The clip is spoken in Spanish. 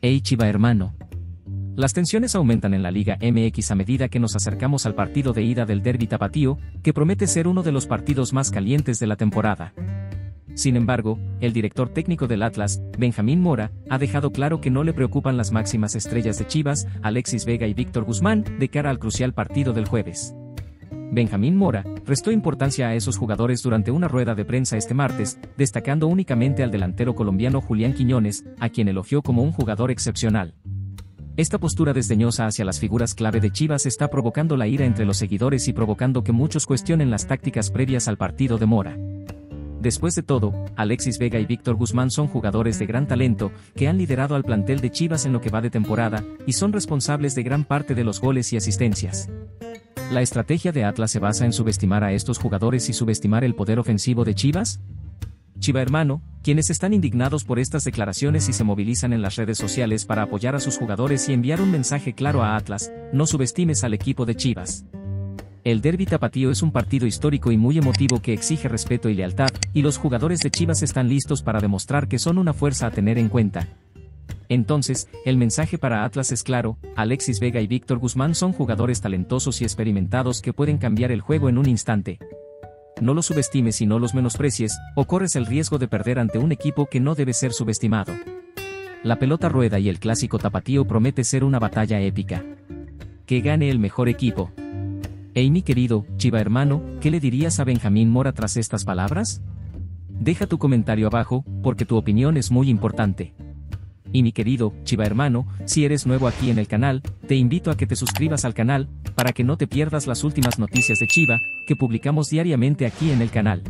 Hey Chiva hermano. Las tensiones aumentan en la Liga MX a medida que nos acercamos al partido de ida del Derby Tapatío, que promete ser uno de los partidos más calientes de la temporada. Sin embargo, el director técnico del Atlas, Benjamín Mora, ha dejado claro que no le preocupan las máximas estrellas de Chivas, Alexis Vega y Víctor Guzmán, de cara al crucial partido del jueves. Benjamín Mora, restó importancia a esos jugadores durante una rueda de prensa este martes, destacando únicamente al delantero colombiano Julián Quiñones, a quien elogió como un jugador excepcional. Esta postura desdeñosa hacia las figuras clave de Chivas está provocando la ira entre los seguidores y provocando que muchos cuestionen las tácticas previas al partido de Mora. Después de todo, Alexis Vega y Víctor Guzmán son jugadores de gran talento, que han liderado al plantel de Chivas en lo que va de temporada, y son responsables de gran parte de los goles y asistencias. ¿La estrategia de Atlas se basa en subestimar a estos jugadores y subestimar el poder ofensivo de Chivas? Chiva hermano, quienes están indignados por estas declaraciones y se movilizan en las redes sociales para apoyar a sus jugadores y enviar un mensaje claro a Atlas, no subestimes al equipo de Chivas. El derby tapatío es un partido histórico y muy emotivo que exige respeto y lealtad, y los jugadores de Chivas están listos para demostrar que son una fuerza a tener en cuenta. Entonces, el mensaje para Atlas es claro, Alexis Vega y Víctor Guzmán son jugadores talentosos y experimentados que pueden cambiar el juego en un instante. No los subestimes y no los menosprecies, o corres el riesgo de perder ante un equipo que no debe ser subestimado. La pelota rueda y el clásico tapatío promete ser una batalla épica. Que gane el mejor equipo. Hey mi querido, Chiva hermano, ¿qué le dirías a Benjamín Mora tras estas palabras? Deja tu comentario abajo, porque tu opinión es muy importante. Y mi querido, Chiva hermano, si eres nuevo aquí en el canal, te invito a que te suscribas al canal, para que no te pierdas las últimas noticias de Chiva, que publicamos diariamente aquí en el canal.